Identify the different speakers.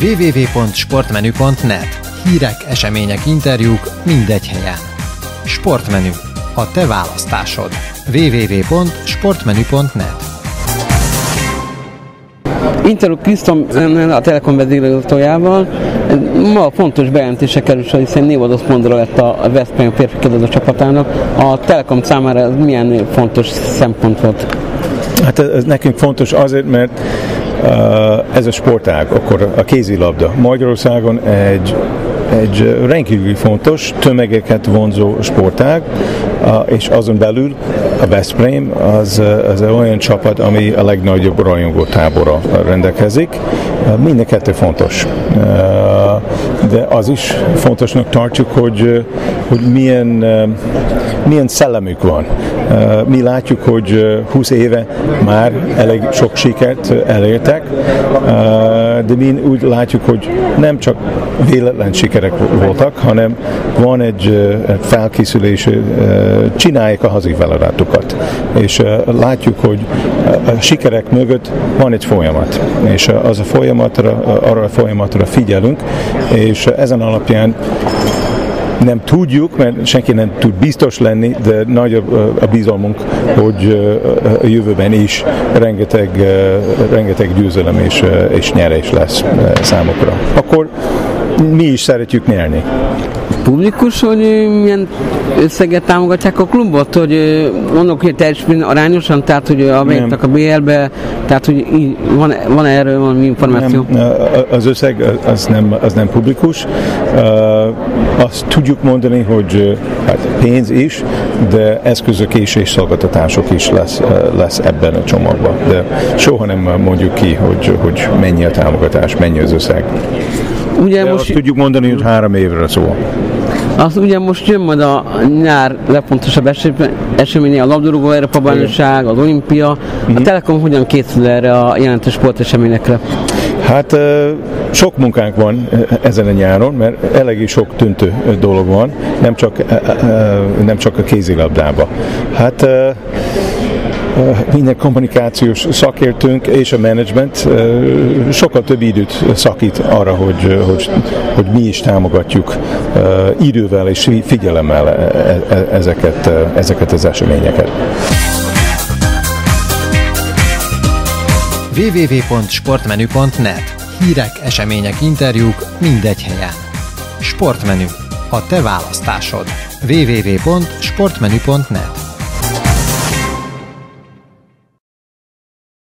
Speaker 1: www.sportmenü.net Hírek, események, interjúk mindegy helyen. Sportmenü. A te választásod. www.sportmenü.net
Speaker 2: Interú Krisztom a Telekom vezérigazgatójával ma fontos bejelentése kerül, hiszen névados pontra lett a Veszprém férfi csapatának. A Telekom számára ez milyen fontos szempont volt?
Speaker 3: Hát ez nekünk fontos azért, mert ez a sportág, akkor a kézilabda. Magyarországon egy egy rendkívül fontos, tömegeket vonzó sportág, és azon belül a Veszprém az, az olyan csapat, ami a legnagyobb rajongó tábora rendelkezik. Minden kettő fontos. De az is fontosnak tartjuk, hogy, hogy milyen, milyen szellemük van. Mi látjuk, hogy 20 éve már elég sok sikert elértek, de mi úgy látjuk, hogy nem csak véletlen sikerek voltak, hanem van egy felkészülés, csinálják a hazi feladatokat. És látjuk, hogy a sikerek mögött van egy folyamat, és az a folyamatra, arra a folyamatra figyelünk, és ezen alapján nem tudjuk, mert senki nem tud biztos lenni, de nagyobb a bizalmunk, hogy a jövőben is rengeteg, rengeteg győzelem és, és nyerés lesz számokra. Akkor mi is szeretjük nyerni.
Speaker 2: Publikus, hogy milyen összeget támogatják a klubot, hogy mondok, hogy teljesen arányosan, tehát hogy a a BL-be, tehát hogy van, van erről valami információ?
Speaker 3: Nem, az összeg az nem, az nem publikus. Azt tudjuk mondani, hogy hát pénz is, de eszközök is és szolgáltatások is lesz, lesz ebben a csomagban. De soha nem mondjuk ki, hogy, hogy mennyi a támogatás, mennyi az összeg. Ugye De most azt tudjuk mondani, hogy három évre szól.
Speaker 2: Az ugye most jön majd a nyár legfontosabb eseménye, a labdarúgó Európa bajnokság, az olimpia. Uh-huh. A Telekom hogyan készül erre a jelentős sporteseményekre?
Speaker 3: Hát sok munkánk van ezen a nyáron, mert eléggé sok tűntő dolog van, nem csak, nem csak a kézilabdába. Hát minden kommunikációs szakértőnk és a menedzsment sokkal több időt szakít arra, hogy, hogy, hogy mi is támogatjuk idővel és figyelemmel e, e, e, ezeket, ezeket az eseményeket.
Speaker 1: www.sportmenü.net Hírek, események, interjúk mindegy helyen. Sportmenü. A te választásod. www.sportmenü.net